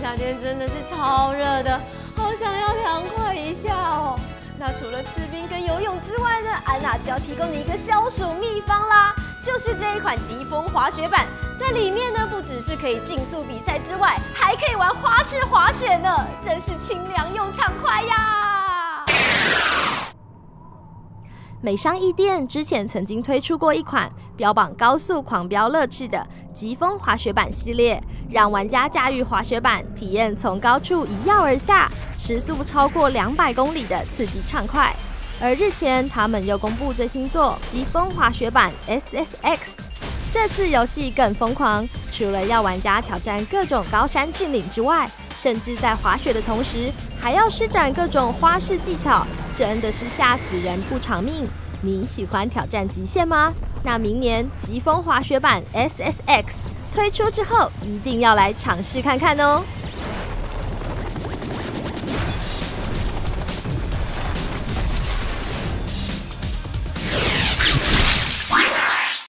夏天真的是超热的，好想要凉快一下哦。那除了吃冰跟游泳之外呢，安娜就要提供你一个消暑秘方啦，就是这一款疾风滑雪板，在里面呢不只是可以竞速比赛之外，还可以玩花式滑雪呢，真是清凉又畅快呀！美商易店之前曾经推出过一款标榜高速狂飙乐趣的疾风滑雪板系列，让玩家驾驭滑雪板体验从高处一跃而下，时速超过两百公里的刺激畅快。而日前他们又公布最新作疾风滑雪板 SSX，这次游戏更疯狂，除了要玩家挑战各种高山峻岭之外，甚至在滑雪的同时还要施展各种花式技巧。真的是吓死人不偿命！你喜欢挑战极限吗？那明年疾风滑雪版 SSX 推出之后，一定要来尝试看看哦！